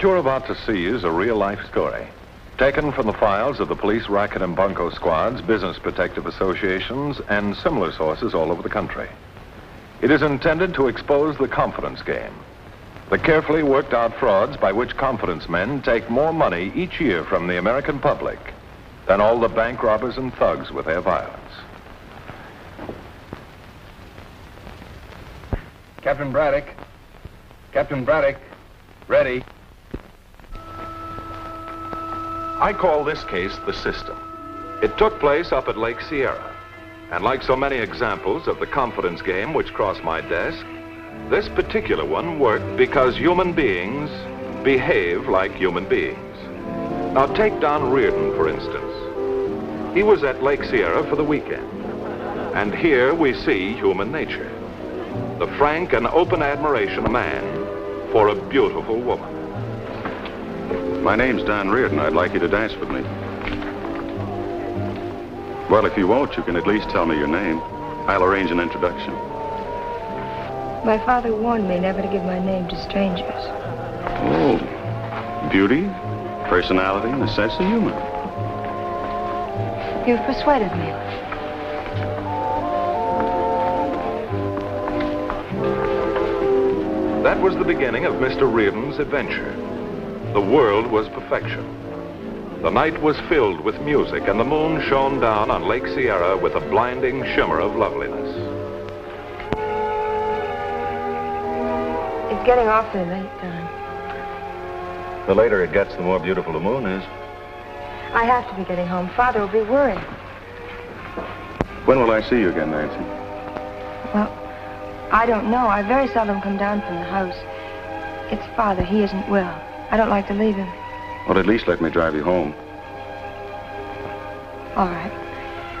What you're about to see is a real-life story. Taken from the files of the police racket and bunco squads, business protective associations, and similar sources all over the country. It is intended to expose the confidence game. The carefully worked out frauds by which confidence men take more money each year from the American public than all the bank robbers and thugs with their violence. Captain Braddock. Captain Braddock. Ready. I call this case the system. It took place up at Lake Sierra. And like so many examples of the confidence game which crossed my desk, this particular one worked because human beings behave like human beings. Now take Don Reardon, for instance. He was at Lake Sierra for the weekend. And here we see human nature. The frank and open admiration of man for a beautiful woman. My name's Don Reardon. I'd like you to dance with me. Well, if you won't, you can at least tell me your name. I'll arrange an introduction. My father warned me never to give my name to strangers. Oh, beauty, personality, and a sense of humor. You've persuaded me. That was the beginning of Mr. Reardon's adventure. The world was perfection. The night was filled with music, and the moon shone down on Lake Sierra with a blinding shimmer of loveliness. It's getting awfully late, Don. The later it gets, the more beautiful the moon is. I have to be getting home. Father will be worried. When will I see you again, Nancy? Well, I don't know. I very seldom come down from the house. It's Father. He isn't well. I don't like to leave him. Well, at least let me drive you home. All right.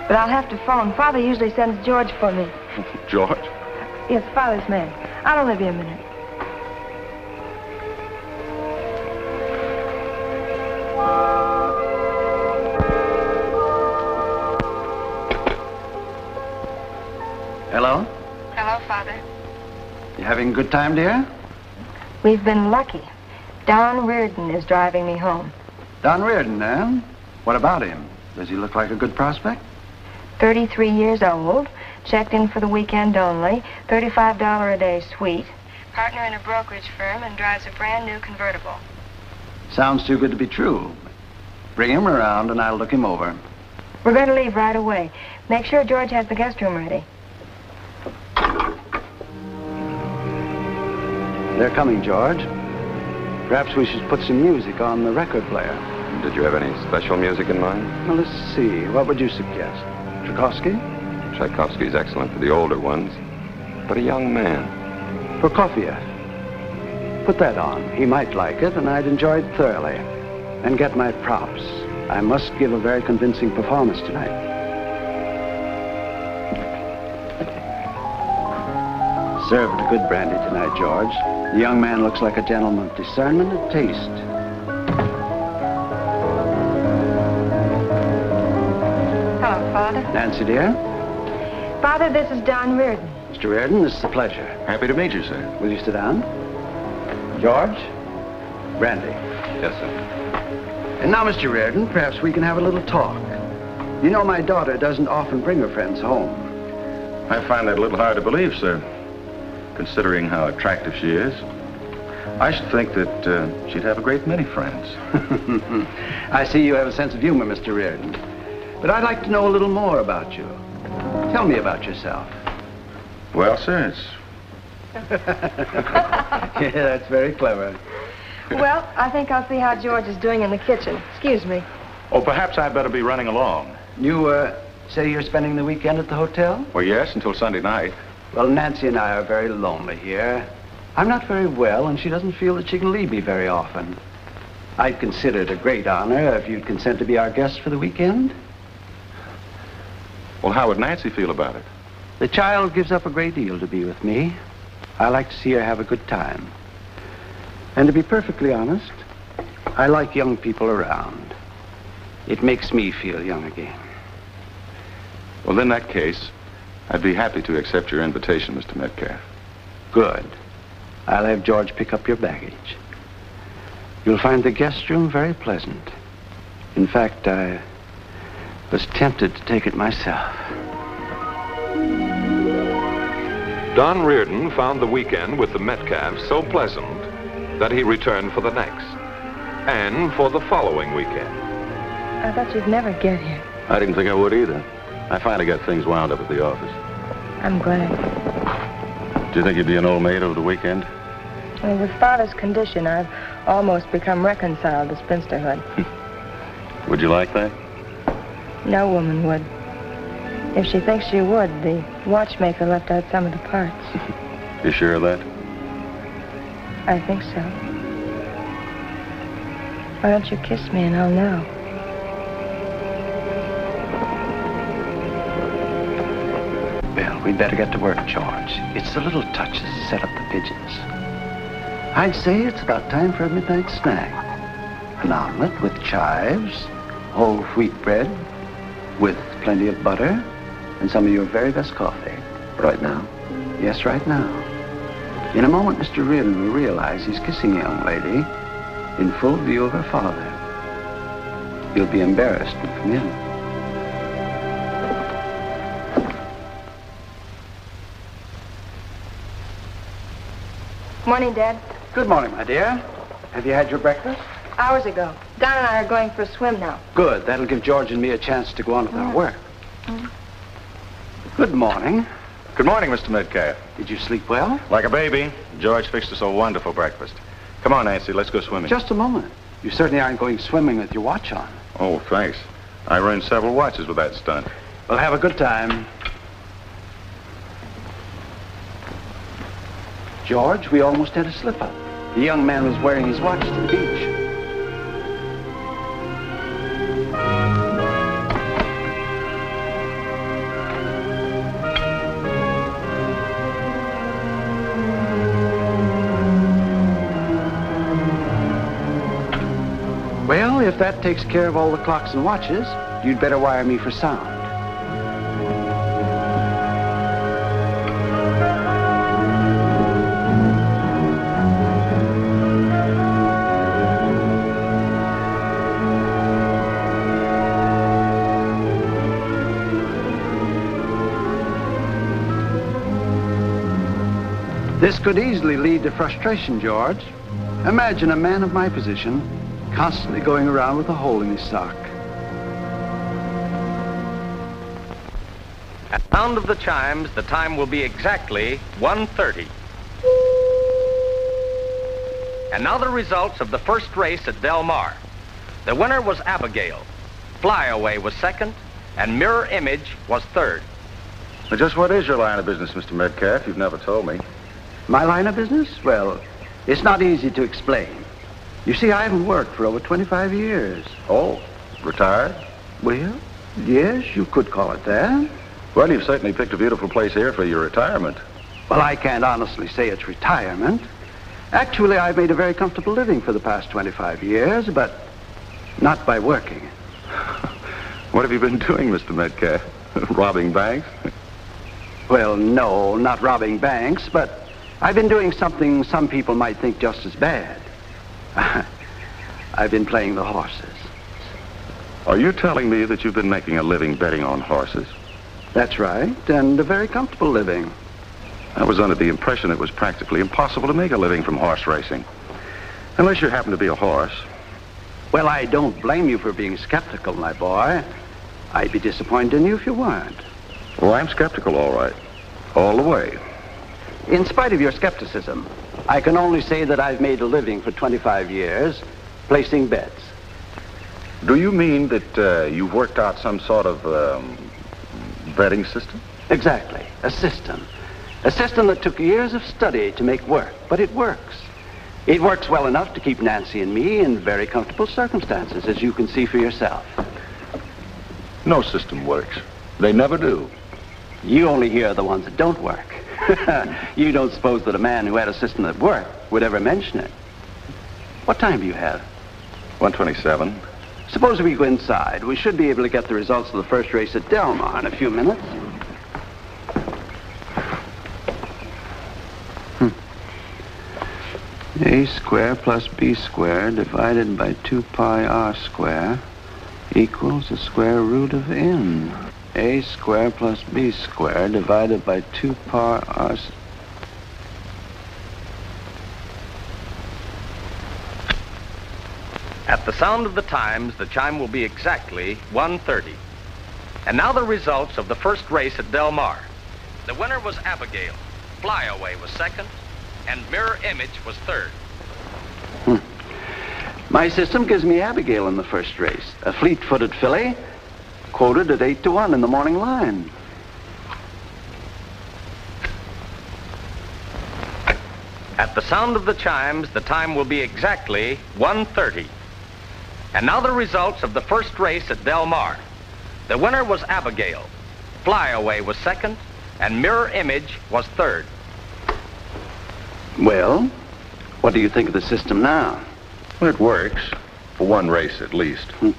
But I'll have to phone. Father usually sends George for me. George? Yes, Father's man. I'll only be a minute. Hello? Hello, Father. You having a good time, dear? We've been lucky. Don Reardon is driving me home. Don Reardon, eh? What about him? Does he look like a good prospect? 33 years old, checked in for the weekend only, $35 a day suite, partner in a brokerage firm, and drives a brand new convertible. Sounds too good to be true. Bring him around and I'll look him over. We're going to leave right away. Make sure George has the guest room ready. They're coming, George. Perhaps we should put some music on the record player. Did you have any special music in mind? Well, let's see. What would you suggest? Tchaikovsky? Tchaikovsky's excellent for the older ones. But a young man. Prokofiev. Put that on. He might like it, and I'd enjoy it thoroughly. And get my props. I must give a very convincing performance tonight. Served a good brandy tonight, George. The young man looks like a gentleman of discernment and taste. Hello, Father. Nancy, dear. Father, this is Don Reardon. Mr. Reardon, this is a pleasure. Happy to meet you, sir. Will you sit down? George? Brandy. Yes, sir. And now, Mr. Reardon, perhaps we can have a little talk. You know, my daughter doesn't often bring her friends home. I find that a little hard to believe, sir, considering how attractive she is. I should think that uh, she'd have a great many friends. I see you have a sense of humor, Mr. Reardon. But I'd like to know a little more about you. Tell me about yourself. Well, sir, it's yeah, that's very clever. Well, I think I'll see how George is doing in the kitchen. Excuse me. Oh, perhaps I'd better be running along. You, uh, say you're spending the weekend at the hotel? Well, yes, until Sunday night. Well, Nancy and I are very lonely here. I'm not very well, and she doesn't feel that she can leave me very often. I'd consider it a great honor if you'd consent to be our guest for the weekend. Well, how would Nancy feel about it? The child gives up a great deal to be with me. I like to see her have a good time. And to be perfectly honest, I like young people around. It makes me feel young again. Well, in that case, I'd be happy to accept your invitation, Mr. Metcalf. Good. I'll have George pick up your baggage. You'll find the guest room very pleasant. In fact, I was tempted to take it myself. Don Reardon found the weekend with the Metcalfs so pleasant that he returned for the next. And for the following weekend. I thought you'd never get here. I didn't think I would either. I finally got things wound up at the office. I'm glad. Do you think you'd be an old maid over the weekend? Well, with father's condition, I've almost become reconciled to spinsterhood. Would you like that? No woman would. If she thinks she would, the watchmaker left out some of the parts. You sure of that? I think so. Why don't you kiss me and I'll know? We'd better get to work, George. It's the little touches that set up the pigeons. I'd say it's about time for a midnight snack. An omelet with chives, whole wheat bread, with plenty of butter, and some of your very best coffee. Right now? Yes, right now. In a moment, Mr. Reardon will realize he's kissing a young lady in full view of her father. He'll be embarrassed and come in. Good morning, Dad. Good morning, my dear. Have you had your breakfast? Hours ago. Don and I are going for a swim now. Good. That'll give George and me a chance to go on with our work. Good morning. Good morning, Mr. Metcalf. Did you sleep well? Like a baby, George fixed us a wonderful breakfast. Come on, Nancy, let's go swimming. Just a moment. You certainly aren't going swimming with your watch on. Oh, thanks. I ran several watches with that stunt. Well, have a good time. George, we almost had a slip-up. The young man was wearing his watch to the beach. Well, if that takes care of all the clocks and watches, you'd better wire me for sound. Could easily lead to frustration, George. Imagine a man of my position constantly going around with a hole in his sock. At the sound of the chimes, the time will be exactly 1.30. And now the results of the first race at Del Mar. The winner was Abigail. Flyaway was second, and Mirror Image was third. Now, just what is your line of business, Mr. Metcalf? You've never told me. My line of business? Well, it's not easy to explain. You see, I haven't worked for over 25 years. Oh, retired? Well, yes, you could call it that. Well, you've certainly picked a beautiful place here for your retirement. Well, I can't honestly say it's retirement. Actually, I've made a very comfortable living for the past 25 years, but not by working. What have you been doing, Mr. Metcalf? Robbing banks? Well, no, not robbing banks, but I've been doing something some people might think just as bad. I've been playing the horses. Are you telling me that you've been making a living betting on horses? That's right, and a very comfortable living. I was under the impression it was practically impossible to make a living from horse racing. Unless you happen to be a horse. Well, I don't blame you for being skeptical, my boy. I'd be disappointed in you if you weren't. Well, I'm skeptical, all right. All the way. In spite of your skepticism, I can only say that I've made a living for 25 years placing bets. Do you mean that uh, you've worked out some sort of um, betting system? Exactly. A system. A system that took years of study to make work, but it works. It works well enough to keep Nancy and me in very comfortable circumstances, as you can see for yourself. No system works. They never do. You only hear the ones that don't work. you don't suppose that a man who had a system that worked would ever mention it. What time do you have? 127. Suppose we go inside. We should be able to get the results of the first race at Del Mar in a few minutes. Hmm. A square plus B square divided by 2 pi r square equals the square root of n. A square plus B square divided by 2 pi r... At the sound of the times, the chime will be exactly 1.30. And now the results of the first race at Del Mar. The winner was Abigail. Flyaway was second, and Mirror Image was third. Hmm. My system gives me Abigail in the first race. A fleet-footed filly, quoted at 8 to 1 in the morning line. At the sound of the chimes, the time will be exactly 1.30. And now the results of the first race at Del Mar. The winner was Abigail. Flyaway was second, and Mirror Image was third. Well, what do you think of the system now? Well, it works. For one race at least. Hmm.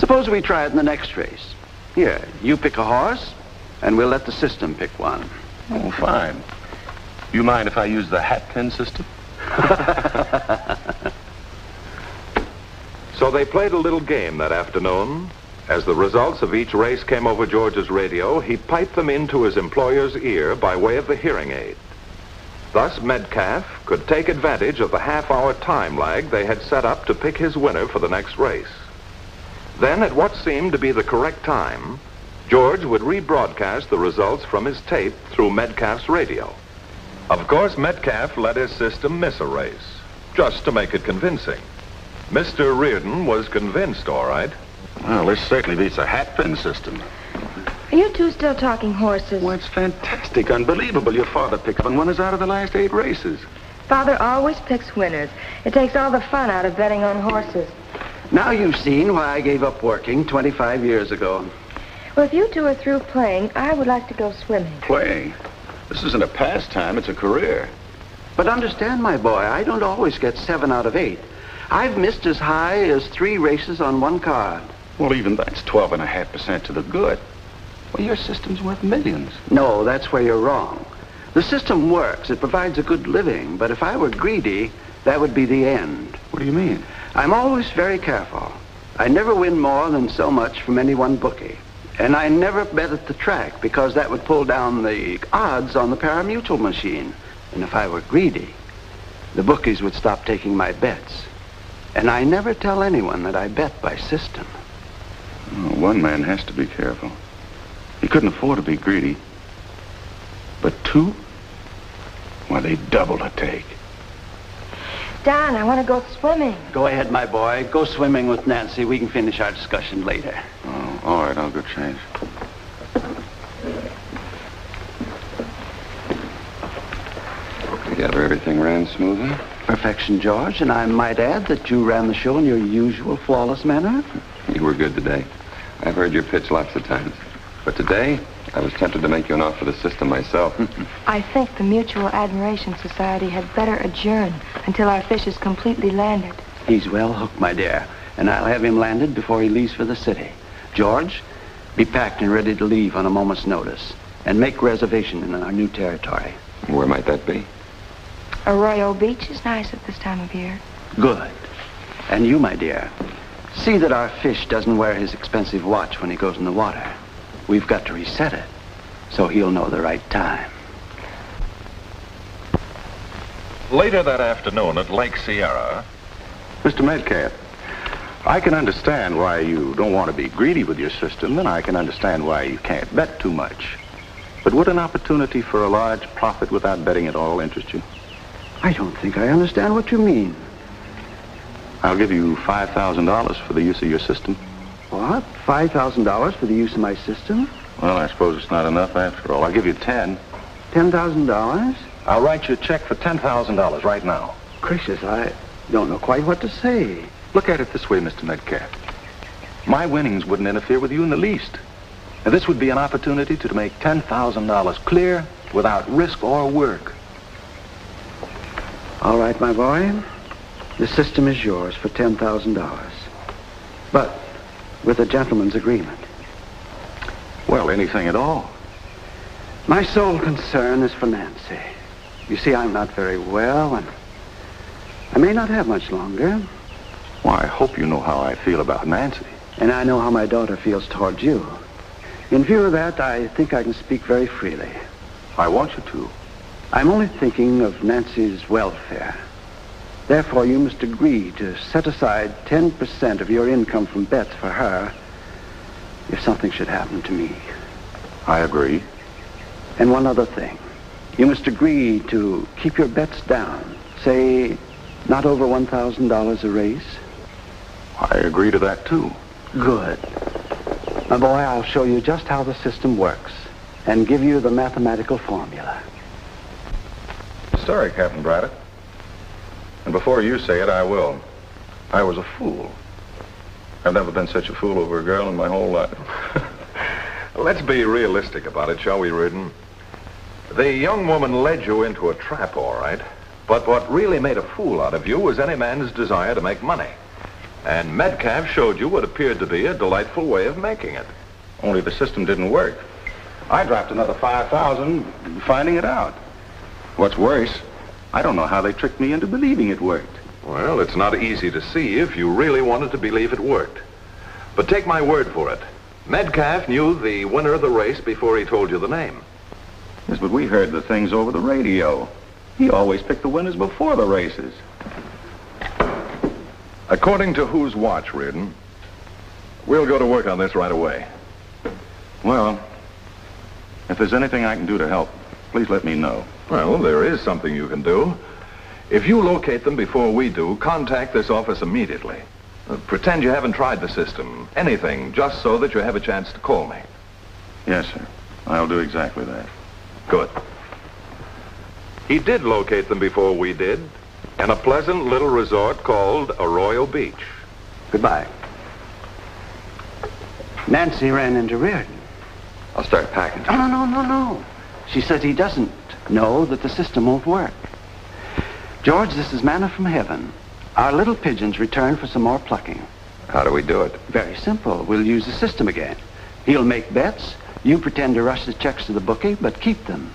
Suppose we try it in the next race. Here, you pick a horse, and we'll let the system pick one. Oh, fine. You mind if I use the hat pin system? So they played a little game that afternoon. As the results of each race came over George's radio, he piped them into his employer's ear by way of the hearing aid. Thus, Metcalf could take advantage of the half-hour time lag they had set up to pick his winner for the next race. Then, at what seemed to be the correct time, George would rebroadcast the results from his tape through Metcalf's radio. Of course, Metcalf let his system miss a race, just to make it convincing. Mr. Reardon was convinced, all right. Well, this certainly beats a hat pin system. Are you two still talking horses? Well, it's fantastic, unbelievable. Your father picked up on winners out of the last eight races. Father always picks winners. It takes all the fun out of betting on horses. Now you've seen why I gave up working 25 years ago. Well, if you two are through playing, I would like to go swimming. Playing? This isn't a pastime, it's a career. But understand, my boy, I don't always get seven out of eight. I've missed as high as three races on one card. Well, even that's 12.5% to the good. Well, your system's worth millions. No, that's where you're wrong. The system works. It provides a good living. But if I were greedy, that would be the end. What do you mean? I'm always very careful. I never win more than so much from any one bookie. And I never bet at the track because that would pull down the odds on the pari-mutuel machine. And if I were greedy, the bookies would stop taking my bets. And I never tell anyone that I bet by system. Oh, one man has to be careful. He couldn't afford to be greedy. But two? Why, they double the take. Don, I want to go swimming. Go ahead, my boy. Go swimming with Nancy. We can finish our discussion later. Oh, all right, I'll go change. Together, everything ran smoothly. Perfection, George. And I might add that you ran the show in your usual flawless manner. You were good today. I've heard your pitch lots of times. But today, I was tempted to make you an offer of the system myself. I think the Mutual Admiration Society had better adjourn until our fish is completely landed. He's well hooked, my dear. And I'll have him landed before he leaves for the city. George, be packed and ready to leave on a moment's notice. And make reservation in our new territory. Where might that be? Arroyo Beach is nice at this time of year. Good. And you, my dear, see that our fish doesn't wear his expensive watch when he goes in the water. We've got to reset it so he'll know the right time. Later that afternoon at Lake Sierra, Mr. Metcalf, I can understand why you don't want to be greedy with your system, and I can understand why you can't bet too much. But would an opportunity for a large profit without betting at all interest you? I don't think I understand what you mean. I'll give you $5,000 for the use of your system. What? $5,000 for the use of my system? Well, I suppose it's not enough after all. I'll give you 10. $10,000? I'll write you a check for $10,000 right now. Gracious, I don't know quite what to say. Look at it this way, Mr. Metcalf. My winnings wouldn't interfere with you in the least. And this would be an opportunity to make $10,000 clear without risk or work. All right, my boy. The system is yours for $10,000. But with a gentleman's agreement. Well, anything at all. My sole concern is for Nancy. You see, I'm not very well, and I may not have much longer, Why, I hope you know how I feel about Nancy. and I know how my daughter feels towards you. In view of that, I think I can speak very freely. I want you to. I'm only thinking of Nancy's welfare. Therefore, you must agree to set aside 10% of your income from bets for her if something should happen to me. I agree. And one other thing. You must agree to keep your bets down. Say, not over $1,000 a race. I agree to that, too. Good. My boy, I'll show you just how the system works and give you the mathematical formula. Sorry, Captain Braddock. And before you say it, I will. I was a fool. I've never been such a fool over a girl in my whole life. Let's be realistic about it, shall we, Reardon? The young woman led you into a trap, all right. But what really made a fool out of you was any man's desire to make money. And Metcalf showed you what appeared to be a delightful way of making it. Only the system didn't work. I dropped another 5000 finding it out. What's worse, I don't know how they tricked me into believing it worked. Well, it's not easy to see if you really wanted to believe it worked. But take my word for it. Metcalf knew the winner of the race before he told you the name. Yes, but we heard the things over the radio. He always picked the winners before the races. According to whose watch, Reardon, we'll go to work on this right away. Well, if there's anything I can do to help, please let me know. Well, there is something you can do. If you locate them before we do, contact this office immediately. Uh, pretend you haven't tried the system. Anything, just so that you have a chance to call me. Yes, sir. I'll do exactly that. Good. He did locate them before we did, in a pleasant little resort called Arroyo Beach. Goodbye. Nancy ran into Reardon. I'll start packing. No, no, no, no, no. She says he doesn't know that the system won't work. George, this is manna from heaven. Our little pigeons return for some more plucking. How do we do it? Very simple. We'll use the system again. He'll make bets. You pretend to rush the checks to the bookie, but keep them.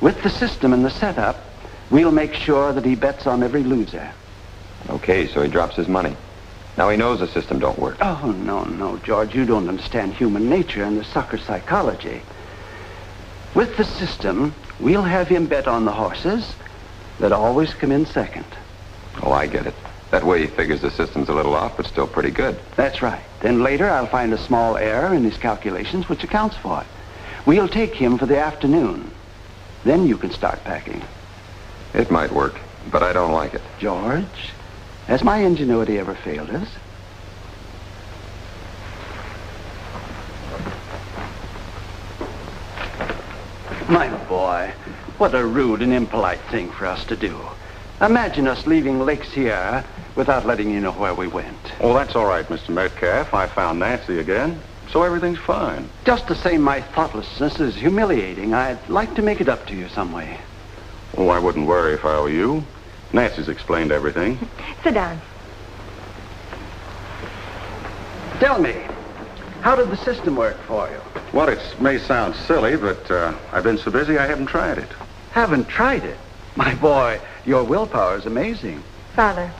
With the system and the setup, we'll make sure that he bets on every loser. Okay, so he drops his money. Now he knows the system don't work. Oh, no, no, George. You don't understand human nature and the sucker psychology. With the system, we'll have him bet on the horses that always come in second. Oh, I get it. That way he figures the system's a little off, but still pretty good. That's right. Then later I'll find a small error in his calculations which accounts for it. We'll take him for the afternoon. Then you can start packing. It might work, but I don't like it. George, has my ingenuity ever failed us? My boy, what a rude and impolite thing for us to do. Imagine us leaving Lake Sierra without letting you know where we went. Oh, that's all right, Mr. Metcalf. I found Nancy again, so everything's fine. Just the same, my thoughtlessness is humiliating. I'd like to make it up to you some way. Oh, I wouldn't worry if I were you. Nancy's explained everything. Sit down. Tell me, how did the system work for you? Well, it may sound silly, but uh, I've been so busy I haven't tried it. Haven't tried it. My boy, your willpower is amazing. Father,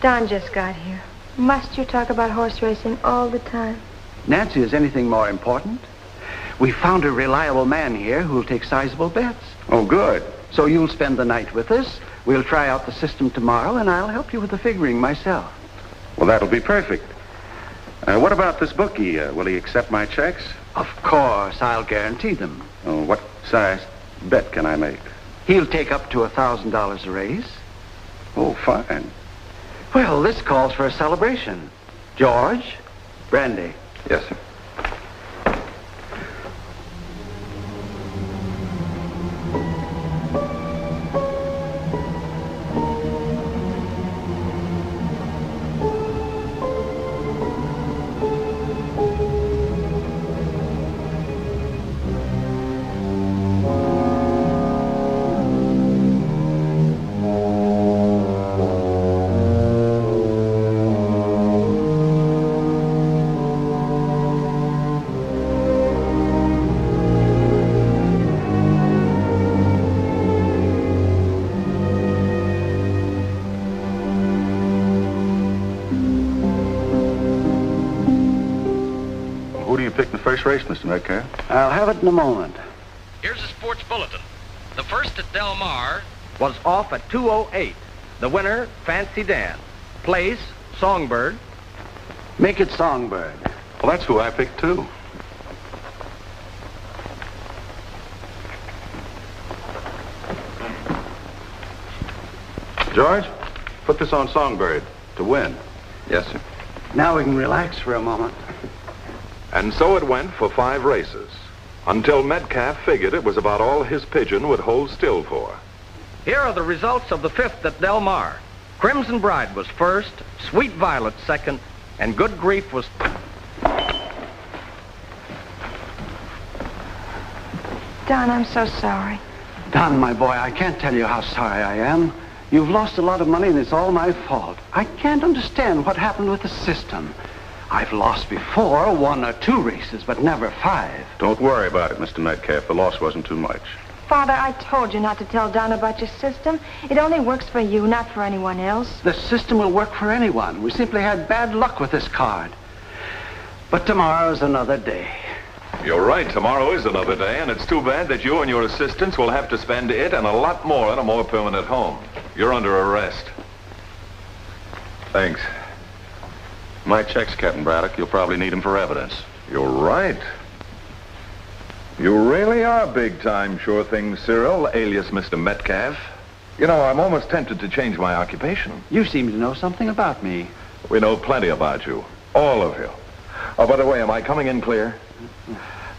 Don just got here. Must you talk about horse racing all the time? Nancy, is anything more important? We found a reliable man here who'll take sizable bets. Oh, good. So you'll spend the night with us. We'll try out the system tomorrow, and I'll help you with the figuring myself. Well, that'll be perfect. Uh, what about this bookie? Uh, will he accept my checks? Of course, I'll guarantee them. Oh, what size bet can I make? He'll take up to a thousand dollars a race. Oh, fine. Well, this calls for a celebration. George, Brandy. Yes, sir. The race, Mr. Metcalf? I'll have it in a moment. Here's a sports bulletin. The first at Del Mar was off at 2.08. The winner, Fancy Dan. Place, Songbird. Make it Songbird. Well, that's who I picked, too. George, put this on Songbird to win. Yes, sir. Now we can relax for a moment. And so it went for five races, until Metcalf figured it was about all his pigeon would hold still for. Here are the results of the fifth at Del Mar. Crimson Bride was first, Sweet Violet second, and Good Grief was... Don, I'm so sorry. Don, my boy, I can't tell you how sorry I am. You've lost a lot of money and it's all my fault. I can't understand what happened with the system. I've lost before, one or two races, but never five. Don't worry about it, Mr. Metcalf. The loss wasn't too much. Father, I told you not to tell Don about your system. It only works for you, not for anyone else. The system will work for anyone. We simply had bad luck with this card. But tomorrow's another day. You're right, tomorrow is another day, and it's too bad that you and your assistants will have to spend it and a lot more in a more permanent home. You're under arrest. Thanks. My checks, Captain Braddock. You'll probably need them for evidence. You're right. You really are big time, sure thing, Cyril, alias Mr. Metcalf. You know, I'm almost tempted to change my occupation. You seem to know something about me. We know plenty about you. All of you. Oh, by the way, am I coming in clear?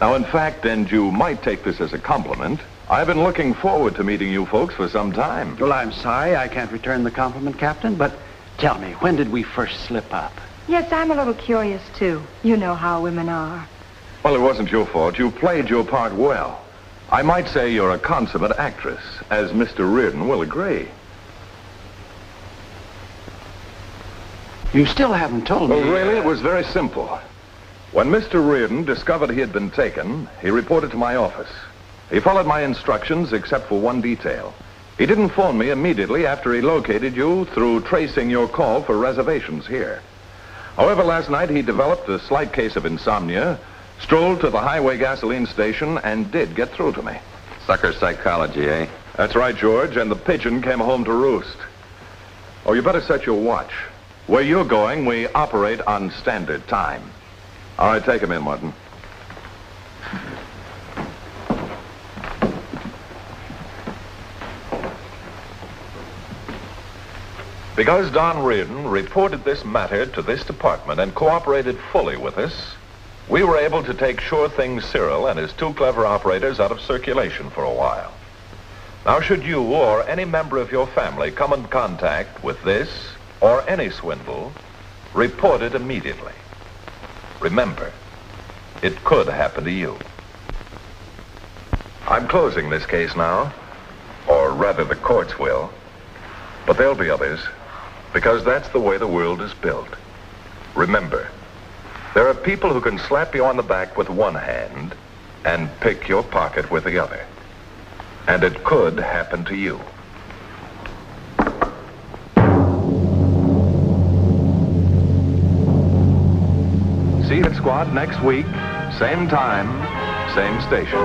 Now, in fact, and you might take this as a compliment, I've been looking forward to meeting you folks for some time. Well, I'm sorry I can't return the compliment, Captain, but tell me, when did we first slip up? Yes, I'm a little curious, too. You know how women are. Well, it wasn't your fault. You played your part well. I might say you're a consummate actress, as Mr. Reardon will agree. You still haven't told me. Well, really, it was very simple. When Mr. Reardon discovered he had been taken, he reported to my office. He followed my instructions except for one detail. He didn't phone me immediately after he located you through tracing your call for reservations here. However, last night he developed a slight case of insomnia, strolled to the highway gasoline station, and did get through to me. Sucker psychology, eh? That's right, George, and the pigeon came home to roost. Oh, you better set your watch. Where you're going, we operate on standard time. All right, take him in, Martin. Because Don Reardon reported this matter to this department and cooperated fully with us, we were able to take Sure Thing Cyril and his two clever operators out of circulation for a while. Now, should you or any member of your family come in contact with this or any swindle, report it immediately. Remember, it could happen to you. I'm closing this case now, or rather the courts will, but there'll be others, because that's the way the world is built. Remember, there are people who can slap you on the back with one hand and pick your pocket with the other. And it could happen to you. See Hit Squad next week, same time, same station.